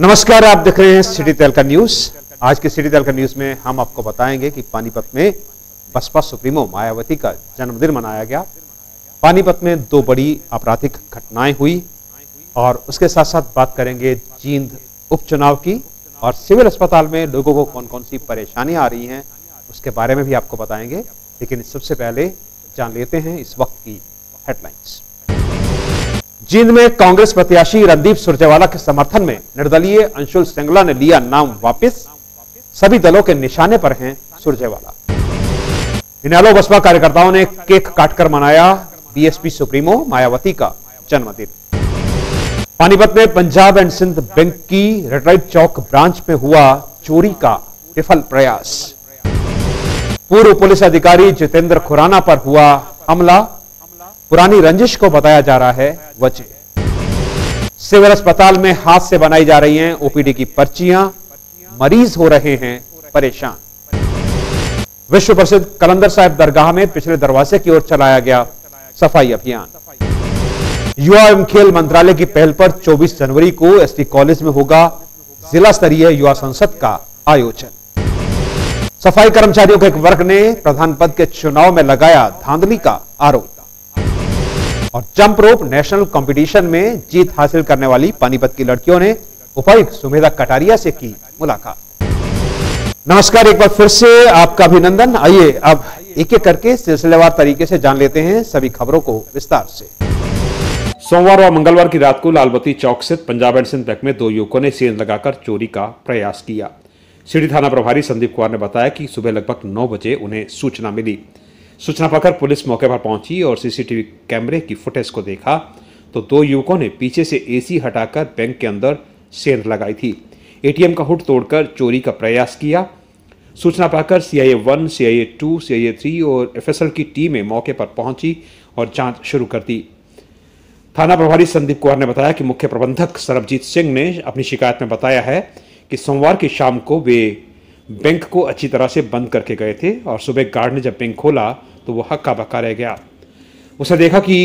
नमस्कार, आप देख रहे हैं सिटी तहलका न्यूज़। आज के सिटी तहलका न्यूज़ में हम आपको बताएँगे कि पानीपत में बसपा सुप्रीमो मायावती का जन्मदिन मनाया गया। पानीपत में दो बड़ी आपराधिक घटनाएँ हुई और उसके साथ साथ बात करेंगे जींद उपचुनाव की और सिविल अस्पताल में लोगों को कौन कौन सी परेशानियाँ आ रही हैं, उसके बारे में भी आपको बताएँगे। लेकिन सबसे पहले जान लेते हैं इस वक्त की हेडलाइंस। जींद में कांग्रेस प्रत्याशी रणदीप सुरजेवाला के समर्थन में निर्दलीय अंशुल सिंगला ने लिया नाम वापस। सभी दलों के निशाने पर हैं सुरजेवाला। इनालो बसपा कार्यकर्ताओं ने केक काटकर मनाया बीएसपी सुप्रीमो मायावती का जन्मदिन। पानीपत में पंजाब एंड सिंध बैंक की रेटराइट चौक ब्रांच में हुआ चोरी का विफल प्रयास। पूर्व पुलिस अधिकारी जितेंद्र खुराना पर हुआ हमला। पुरानी रंजिश को बताया जा रहा है वजह। सिविल अस्पताल में हाथ से बनाई जा रही हैं, ओपीडी की पर्चियाँ। मरीज़ हो रहे हैं, परेशान। विश्व प्रसिद्ध कलंदर साहिब दरगाह में पिछले दरवाजे की ओर चलाया गया सफ़ाई अभियान। युवा एवं खेल मंत्रालय की पहल पर 24 जनवरी को एसटी कॉलेज में होगा जिला स्तरीय युवा संसद का आयोजन। सफ़ाई कर्मचारियों के एक वर्ग ने प्रधान पद के चुनाव में लगाया धांधली का आरोप। और जंप रोप नेशनल कंपटीशन में जीत हासिल करने वाली पानीपत की लड़कियों ने उपायुक्त सुमेधा कटारिया से की मुलाकात। नमस्कार, एक बार फिर से आपका अभिनंदन। आइए, अब एक एक करके सिलसिलेवार तरीके से जान लेते हैं सभी खबरों को विस्तार से। सोमवार और मंगलवार की रात को लालबत्ती चौक स्थित पंजाब एंड सिंध बैंक में दो युवकों ने सेंध लगाकर चोरी का प्रयास किया। सिटी थाना प्रभारी संदीप कुमार ने बताया कि सुबह लगभग नौ बजे उन्हें सूचना मिली। सूचना पाकर पुलिस मौके पर पहुँची और सीसीटीवी कैमरे की फुटेज को देखा तो दो युवकों ने पीछे से एसी हटाकर बैंक के अंदर सेंध लगाई थी। एटीएम का हुट तोड़कर चोरी का प्रयास किया। सूचना पाकर CIA one CIA two CIA three और एफएसएल की टीमें मौके पर पहुँची और जाँच शुरू कर दी। थाना प्रभारी संदीप कुमार ने बताया कि मुख्य प्रबंधक सरबजीत सिंह ने अपनी शिकायत में बताया है कि सोमवार की शाम को वे बैंक को अच्छी तरह से बंद करके गए थे और सुबह गार्ड ने जब बैंक खोला तो वो हक्का बक्का रह गया। उसने देखा कि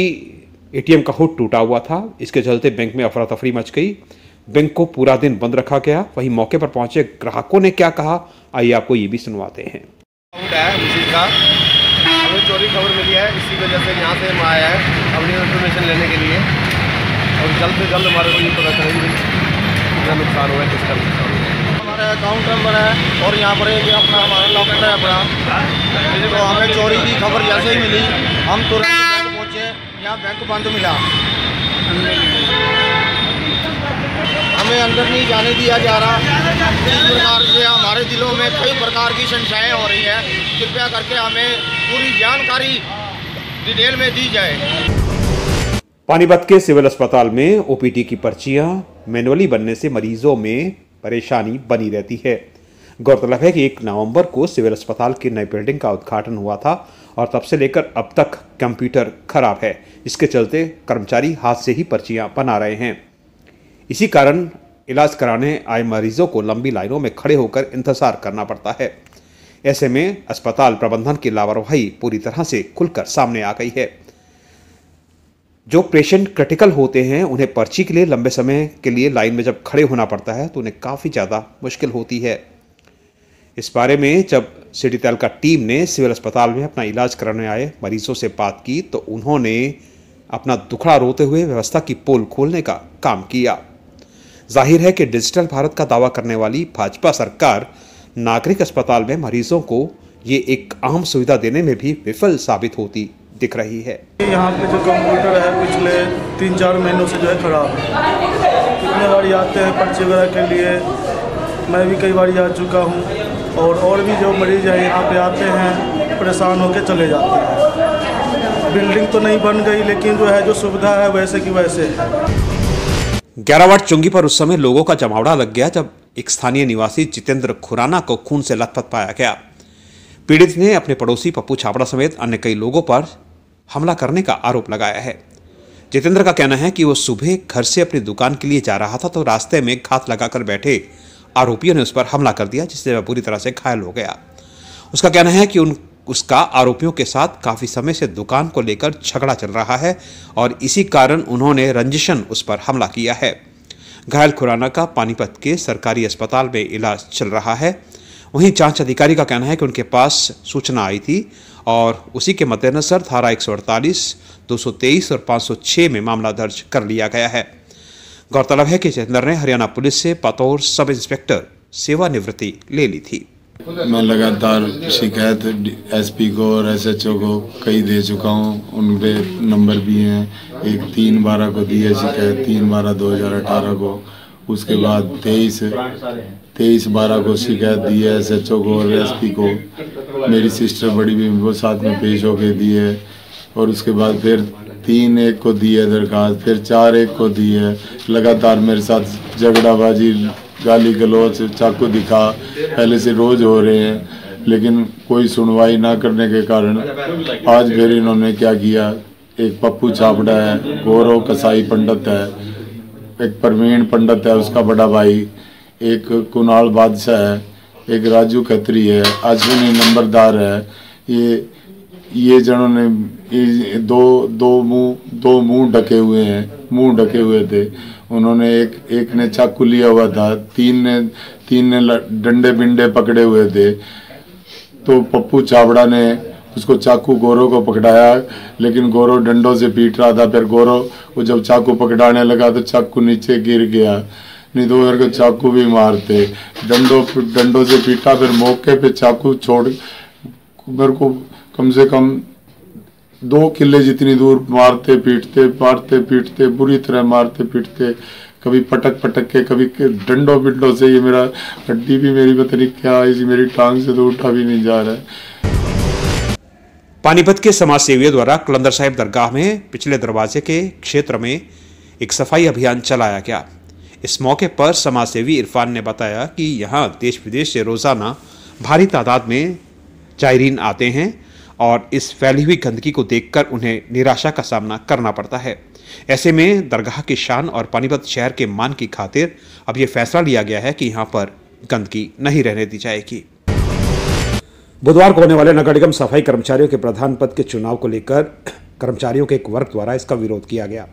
एटीएम का हुड टूटा हुआ था। इसके चलते बैंक में अफरा तफरी मच गई। बैंक को पूरा दिन बंद रखा गया। वहीं मौके पर पहुँचे ग्राहकों ने क्या कहा? आइए आपको ये भी सुनवाते हैं। चोरी खबर मिली है। इसी वजह से यहाँ से हम आया है अपनी इन्फॉर्मेशन लेने के लिए। और जल्द से जल्द हमारे को ये पता चलेगी कितना नुकसान हुआ है, किसका नुकसान हुआ है। अकाउंट नंबर है, और यहाँ पर ये अपना हमारा लॉकेट है अपना। तो हमें चोरी की खबर जैसे ही मिली, हम तुरंत बैंक पहुँचे, यहाँ बैंक बंद मिला। हमें अंदर नहीं जाने दिया जा रहा। इस प्रकार से हमारे ज़िलों में कई प्रकार की संख्याएँ हो रही हैं। कृपया करके हमें पूरी जानकारी डिटेल में दी जाए। पानीपत के सिविल अस्पताल में ओपीडी की पर्चियाँ मैनुअली बनने से मरीजों में परेशानी बनी रहती है। गौरतलब है कि एक नवंबर को सिविल अस्पताल की नई बिल्डिंग का उद्घाटन हुआ था और तब से लेकर अब तक कंप्यूटर खराब है। इसके चलते कर्मचारी हाथ से ही पर्चियाँ बना रहे हैं। इसी कारण इलाज कराने आए मरीजों को लंबी लाइनों में खड़े होकर इंतज़ार करना पड़ता है। ऐसे में अस्पताल प्रबंधन की लापरवाही पूरी तरह से खुलकर सामने आ गई है। जो पेशेंट क्रिटिकल होते हैं, उन्हें पर्ची के लिए, लंबे समय के लिए लाइन में जब खड़े होना पड़ता है तो उन्हें काफ़ी ज़्यादा मुश्किल होती है। इस बारे में जब सिटी तैल का टीम ने सिविल अस्पताल में अपना इलाज कराने आए, मरीजों से बात की तो उन्होंने अपना दुखड़ा रोते हुए व्यवस्था की पोल खोलने का काम किया। ज़ाहिर है कि डिजिटल भारत का दावा करने वाली भाजपा सरकार नागरिक अस्पताल में मरीजों को ये एक अहम सुविधा देने में भी विफल साबित होती। दिख रही है। यहाँ पे जो कंप्यूटर है पिछले तीन चार महीनों से जो है ख़राब है। कितने बार आते हैं पर्चे वगैरह के लिए। मैं भी कई बार आ चुका हूँ और और भी जो मरीज़ हैं यहाँ पे आते हैं परेशान होकर चले जाते हैं। बिल्डिंग तो नहीं बन गई लेकिन जो है जो सुविधा है वैसे की वैसे है। ग्यारह वाट चुंगी पर उस समय लोगों का जमावड़ा लग गया जब एक स्थानीय निवासी जितेंद्र खुराना को खून से लथपथ पाया गया। पीड़ित ने अपने पड़ोसी पप्पू छापड़ा समेत अन्य कई लोगों पर हमला करने का आरोप लगाया है। जितेंद्र का कहना है कि वो सुबह घर से अपनी दुकान के लिए जा रहा था तो रास्ते में घात लगाकर बैठे आरोपियों ने उस पर हमला कर दिया, जिससे वह पूरी तरह से घायल हो गया। उसका कहना है कि उन, उसका आरोपियों के साथ काफ़ी समय से दुकान को लेकर झगड़ा चल रहा है और इसी कारण उन्होंने रंजिशन उस पर हमला किया है। घायल खुराना का पानीपत के सरकारी अस्पताल में इलाज चल रहा है। वहीं जाँच अधिकारी का कहना है कि उनके पास सूचना आई थी और उसी के मद्देनजर धारा एक सौ अड़तालीस, दो सौ तेईस और पाँच सौ छः में मामला दर्ज कर लिया गया है। गौरतलब है कि जितेंद्र ने हरियाणा पुलिस से पतौर सब इंस्पेक्टर सेवानिवृत्ति ले ली थी। मैं लगातार शिकायत एसपी को और एसएचओ को कई दे चुका हूँ। उन नंबर भी हैं। एक तीन बारह को दी है शिकायत, तीन बारह दो हज़ार अठारह को। उसके बाद तेईस तेईस बारह को शिकायत दी है एस एच ओ को और एस पी को। मेरी सिस्टर बड़ी भी वो साथ में पेश होके दी है। और उसके बाद फिर तीन एक को दी है दरखास्त, फिर चार एक को दी है। लगातार मेरे साथ झगड़ाबाजी, गाली गलौच चाकू दिखा, पहले से रोज हो रहे हैं, लेकिन कोई सुनवाई ना करने के कारण आज फिर इन्होंने क्या किया? एक पप्पू छापड़ा है, गौरव कसाई पंडित है, एक प्रवीण पंडित है, उसका बड़ा भाई। एक कुणाल बादशाह है, एक राजू खत्री है अश्विनी नंबरदार है। ये ये जनों ने, ये दो दो मुँह दो मुँह ढके हुए हैं, मुँह ढके हुए थे। उन्होंने एक एक ने चाकू लिया हुआ था, तीन ने तीन ने डंडे बिंडे पकड़े हुए थे। तो पप्पू चावड़ा ने उसको चाकू गौरव को पकड़ाया, लेकिन गौरव डंडों से पीट रहा था। फिर गौरव को जब चाकू पकड़ाने लगा तो चाकू नीचे गिर गया। नहीं तो मेरे चाकू भी मारते, डंडों डंडों से पीटा, फिर मौके पे चाकू छोड़ मेरे को कम से कम दो किले जितनी दूर मारते, पीटते मारते, पीटते, बुरी तरह मारते, पीटते, कभी पटक पटक के, कभी डंडों पिंडों से, ये मेरा हड्डी भी मेरी पता नहीं क्या इसी मेरी टांग से तो उठा भी नहीं जा रहा है। पानीपत के समाज सेवियों द्वारा कलंदर साहिब दरगाह में पिछले दरवाजे के क्षेत्र में एक सफ़ाई अभियान चलाया गया। इस मौके पर समाज सेवी इरफान ने बताया कि यहाँ देश विदेश से रोज़ाना भारी तादाद में जायरीन आते हैं और इस फैली हुई गंदगी को देखकर उन्हें निराशा का सामना करना पड़ता है। ऐसे में दरगाह की शान और पानीपत शहर के मान की खातिर अब यह फैसला लिया गया है कि यहाँ पर गंदगी नहीं रहने दी जाएगी। बुधवार को होने वाले नगर निगम सफ़ाई कर्मचारियों के प्रधान पद के चुनाव को लेकर कर्मचारियों के एक वर्ग द्वारा इसका विरोध किया गया।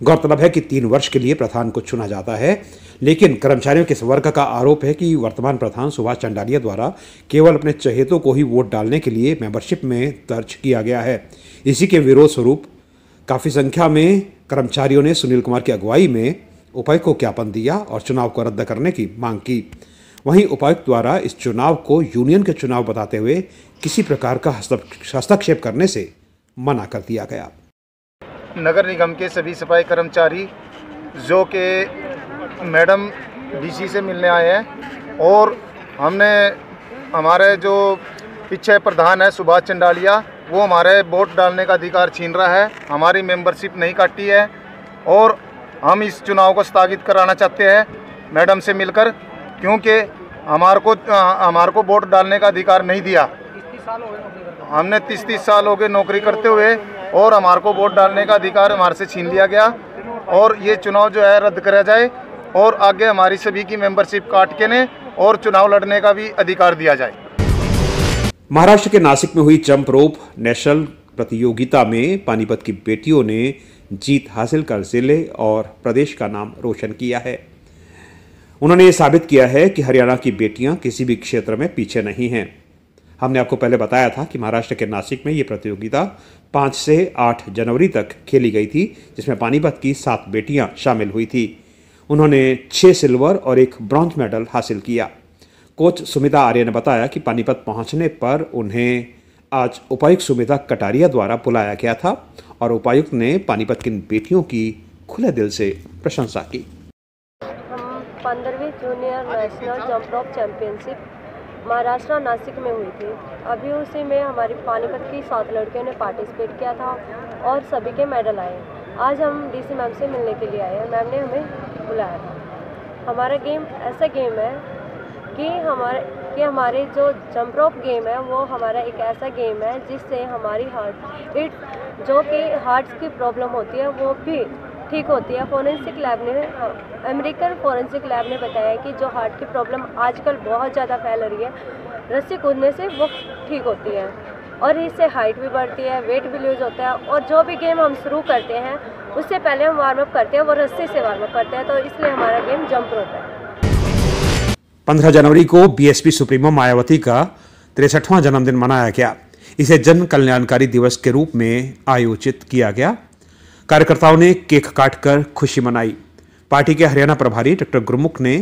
गौरतलब है कि तीन वर्ष के लिए प्रधान को चुना जाता है, लेकिन कर्मचारियों के वर्ग का आरोप है कि वर्तमान प्रधान सुभाष चंडालिया द्वारा केवल अपने चहेतों को ही वोट डालने के लिए मेंबरशिप में दर्ज किया गया है। इसी के विरोध स्वरूप काफ़ी संख्या में कर्मचारियों ने सुनील कुमार की अगुवाई में उपायुक्त को ज्ञापन दिया और चुनाव को रद्द करने की मांग की। वहीं उपायुक्त द्वारा इस चुनाव को यूनियन के चुनाव बताते हुए किसी प्रकार का हस्तक्षेप करने से मना कर दिया गया। नगर निगम के सभी सफ़ाई कर्मचारी, जो कि मैडम डीसी से मिलने आए हैं, और हमने हमारे जो पीछे प्रधान है सुभाष चंडालिया, वो हमारे वोट डालने का अधिकार छीन रहा है, हमारी मेंबरशिप नहीं काटी है, और हम इस चुनाव को स्थगित कराना चाहते हैं मैडम से मिलकर, क्योंकि हमारे को हमारे को वोट डालने का अधिकार नहीं दिया। हमने तीस तीस साल हो गए नौकरी करते हुए और हमारे को वोट डालने का अधिकार हमारे से छीन लिया गया। और ये चुनाव जो है रद्द करा जाए और आगे हमारी सभी की मेंबरशिप काट के ने और चुनाव लड़ने का भी अधिकार दिया जाए। महाराष्ट्र के नासिक में हुई जंप रोप नेशनल प्रतियोगिता में पानीपत की बेटियों ने जीत हासिल कर ज़िले और प्रदेश का नाम रोशन किया है। उन्होंने ये साबित किया है कि हरियाणा की बेटियाँ किसी भी क्षेत्र में पीछे नहीं हैं। हमने आपको पहले बताया था कि महाराष्ट्र के नासिक में ये प्रतियोगिता पाँच से आठ जनवरी तक खेली गई थी, जिसमें पानीपत की सात बेटियाँ शामिल हुई थी। उन्होंने छः सिल्वर और एक ब्रॉन्ज मेडल हासिल किया। कोच सुमिता आर्य ने बताया कि पानीपत पहुँचने पर उन्हें आज उपायुक्त सुमिता कटारिया द्वारा बुलाया गया था और उपायुक्त ने पानीपत की बेटियों की खुले दिल से प्रशंसा की। पंद्रहवीं junior national jump rope championship Maharashtra Nashik में हुई थी। अभी उसी में हमारी पानीपत की सात लड़कियों ने पार्टिसिपेट किया था और सभी के मेडल आए। आज हम डीसी मैम से मिलने के लिए आए हैं। मैम ने हमें बुलाया था। हमारा गेम ऐसा गेम है कि हमारे कि हमारे जो जंप रॉप गेम है, वो हमारा एक ऐसा गेम है जिससे हमारी हार्ट इट जो कि हार्ट्स की प्रॉब्लम होती है, वो भी ठीक होती है। फोरेंसिक लैब ने अमेरिकन फोरेंसिक लैब ने बताया कि जो हार्ट की प्रॉब्लम आजकल बहुत ज़्यादा फैल रही है। रस्सी कूदने से वो ठीक होती है और इससे हाइट भी बढ़ती है वेट भी लूज होता है और जो भी गेम हम शुरू करते हैं, उससे पहले हम वार्म अप करते हैं, वो रस्सी से वार्म अप करते हैं तो इसलिए हमारा गेम जंप रोप है। पंद्रह जनवरी को बीएसपी सुप्रीमो मायावती का तिरसठवां जन्मदिन मनाया गया। इसे जन कल्याणकारी दिवस के रूप में आयोजित किया गया। कार्यकर्ताओं ने केक काटकर खुशी मनाई। पार्टी के हरियाणा प्रभारी डॉक्टर गुरमुख ने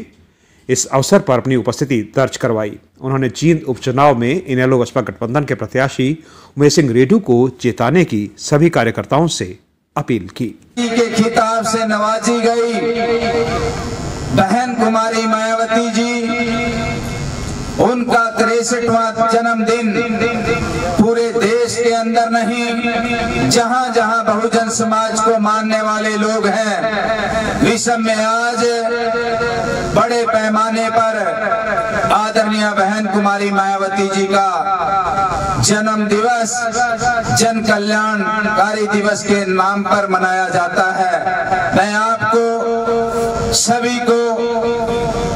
इस अवसर पर अपनी उपस्थिति दर्ज करवाई। उन्होंने जींद उपचुनाव में इनेलो बसपा गठबंधन के प्रत्याशी उमेश सिंह रेड्डू को चेताने की सभी कार्यकर्ताओं से अपील की। के खिताब से नवाजी गई। बहन कुमारी मायावती जी उनका तिरसठवा जन्मदिन पूरे देश के अंदर नहीं, जहाँ जहाँ बहुजन समाज को मानने वाले लोग हैं। विश्व में आज बड़े पैमाने पर आदरणीय बहन कुमारी मायावती जी का जन्म दिवस, जन कल्याणकारी दिवस के नाम पर मनाया जाता है। मैं आपको, सभी को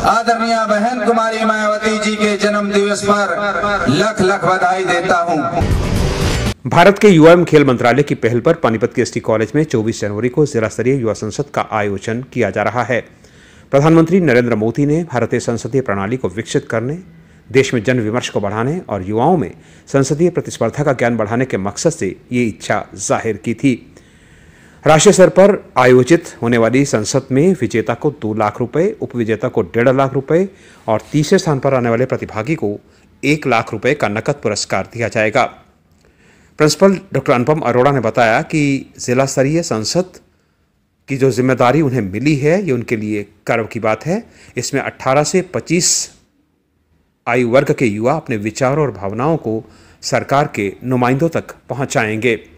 आदरणीय बहन कुमारी मायावती जी के जन्म दिवस पर लख लख बधाई देता हूँ। भारत के युवा एवं खेल मंत्रालय की पहल पर पानीपत के एसटी कॉलेज में 24 जनवरी को जिला स्तरीय युवा संसद का आयोजन किया जा रहा है। प्रधानमंत्री नरेंद्र मोदी ने भारतीय संसदीय प्रणाली को विकसित करने, देश में जन विमर्श को बढ़ाने और युवाओं में संसदीय प्रतिस्पर्धा का ज्ञान बढ़ाने के मकसद से ये इच्छा ज़ाहिर की थी। राष्ट्रीय स्तर पर आयोजित होने वाली संसद में विजेता को दो लाख रुपए उपविजेता को डेढ़ लाख रुपए और तीसरे स्थान पर आने वाले प्रतिभागी को एक लाख रुपए का नकद पुरस्कार दिया जाएगा। प्रिंसिपल डॉक्टर अनुपम अरोड़ा ने बताया कि जिला स्तरीय संसद की जो ज़िम्मेदारी उन्हें मिली है, ये उनके लिए गर्व की बात है। इसमें 18 से 25 आयु वर्ग के युवा अपने विचारों और भावनाओं को सरकार के नुमाइंदों तक पहुंचाएँगे।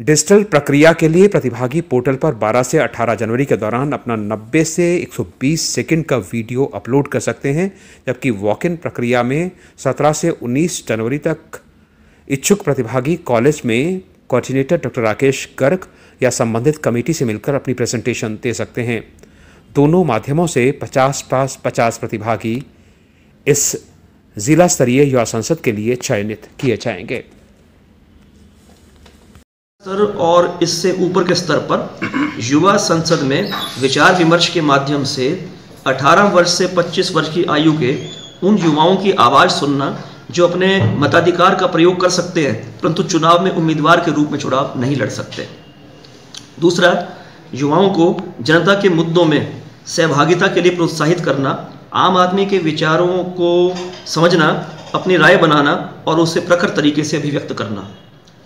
डिजिटल प्रक्रिया के लिए प्रतिभागी पोर्टल पर 12 से 18 जनवरी के दौरान अपना 90 से 120 सेकंड का वीडियो अपलोड कर सकते हैं, जबकि वॉक इन प्रक्रिया में 17 से 19 जनवरी तक। इच्छुक प्रतिभागी कॉलेज में कोऑर्डिनेटर डॉक्टर राकेश गर्ग या संबंधित कमेटी से मिलकर अपनी प्रेजेंटेशन दे सकते हैं। दोनों माध्यमों से 50 पास 50 प्रतिभागी इस जिला स्तरीय युवा संसद के लिए चयनित किए जाएँगे। स्तर और इससे ऊपर के स्तर पर युवा संसद में विचार विमर्श के माध्यम से 18 वर्ष से 25 वर्ष की आयु के उन युवाओं की आवाज़ सुनना जो अपने मताधिकार का प्रयोग कर सकते हैं, परंतु चुनाव में उम्मीदवार के रूप में चुनाव नहीं लड़ सकते। दूसरा, युवाओं को जनता के मुद्दों में सहभागिता के लिए प्रोत्साहित करना, आम आदमी के विचारों को समझना, अपनी राय बनाना और उसे प्रखर तरीके से अभिव्यक्त करना।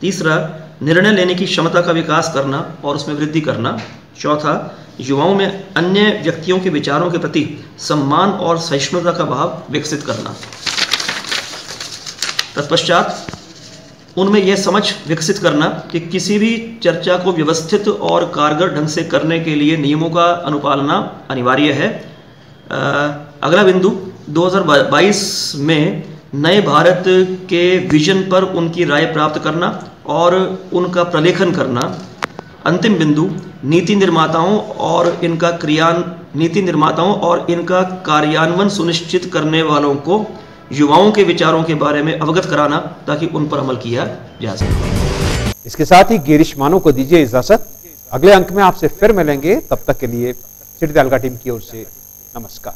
तीसरा निर्णय लेने की क्षमता का विकास करना और उसमें वृद्धि करना। चौथा, युवाओं में अन्य व्यक्तियों के विचारों के प्रति सम्मान और सहिष्णुता का भाव विकसित करना। तत्पश्चात उनमें यह समझ विकसित करना कि किसी भी चर्चा को व्यवस्थित और कारगर ढंग से करने के लिए नियमों का अनुपालना अनिवार्य है। अगला बिंदु 2022 में नए भारत के विजन पर उनकी राय प्राप्त करना और उनका प्रलेखन करना। अंतिम बिंदु, नीति निर्माताओं और इनका क्रियान, नीति निर्माताओं और इनका कार्यान्वयन सुनिश्चित करने वालों को युवाओं के विचारों के बारे में अवगत कराना ताकि उन पर अमल किया जा सके। इसके साथ ही गिरीश मानो को दीजिए इजाज़त। अगले अंक में आपसे फिर मिलेंगे। तब तक के लिए टीम की ओर से नमस्कार।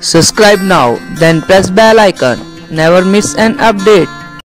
Subscribe now, then press bell icon. Never miss an update.